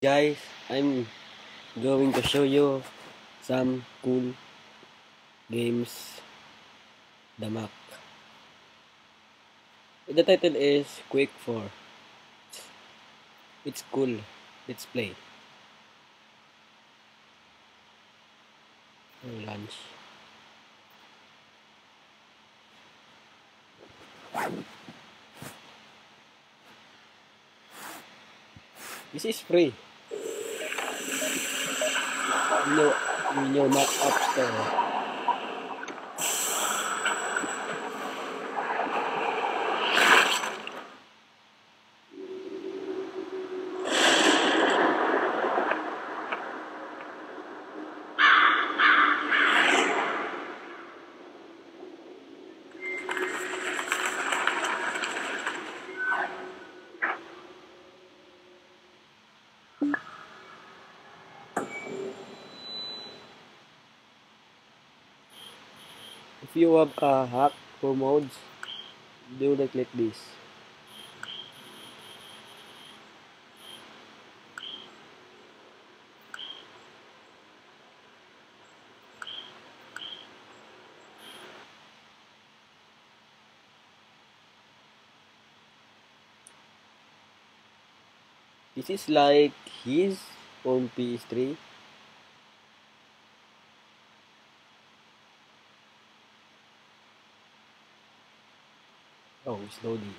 guys I'm going to show you some cool games. The Mac. The title is Quake 4 it's cool. Let's play. Lunch this is free new new Mac App if you have a hack for modes do like like this. This is like his own PS3 Oh, it's loading.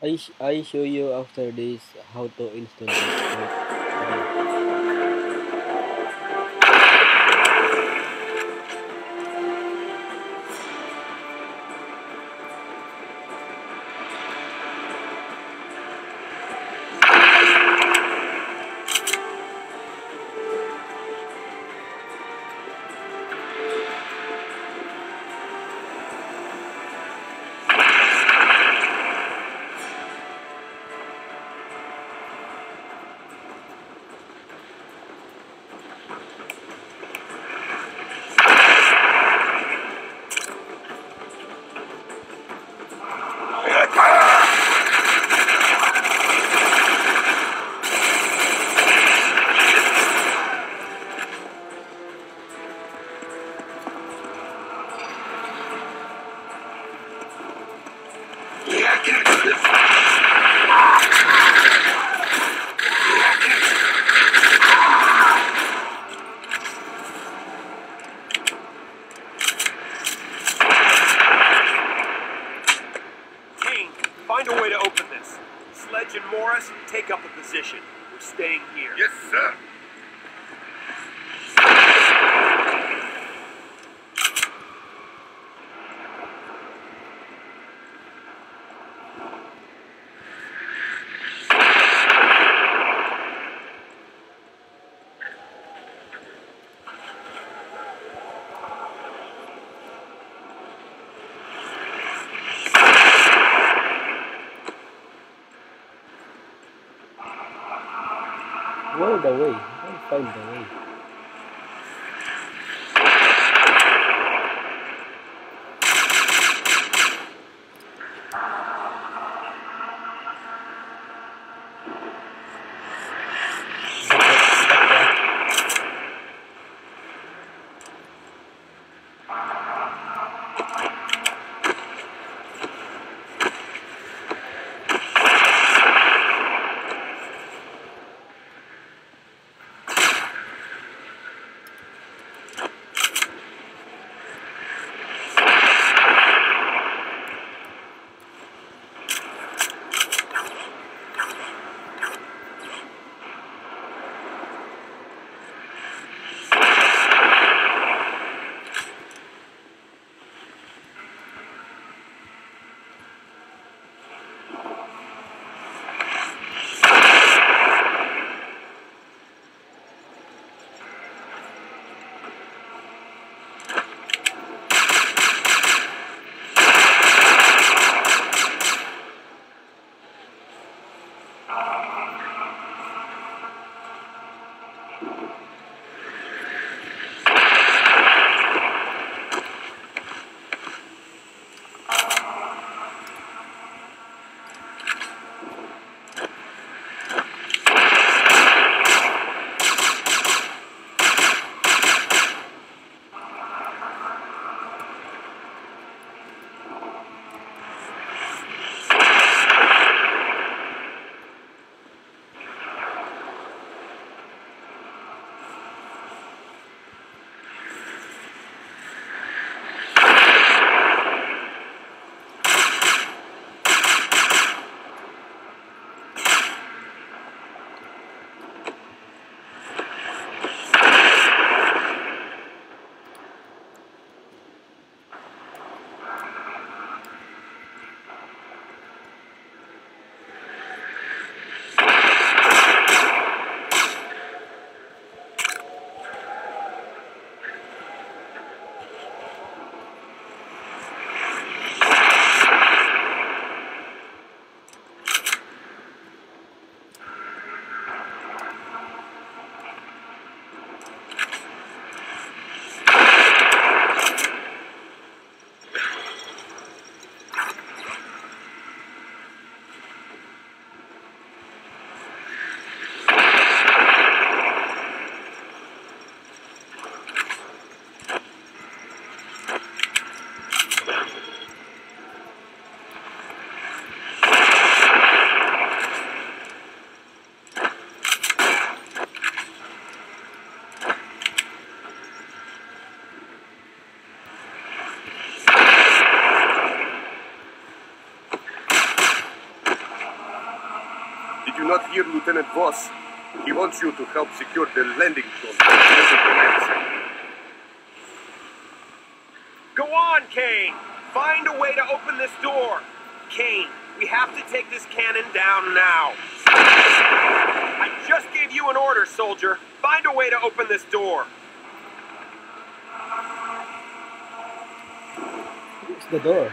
I, I show you after this how to install this. Sledge and Morris, take up a position. We're staying here. Yes, sir. Where the way? I find the way. Did you not hear Lieutenant Voss? He wants you to help secure the landing zone. Listen to Madison. Go on, Kane! Find a way to open this door! Kane, we have to take this cannon down now. I just gave you an order, soldier. Find a way to open this door. It's the door.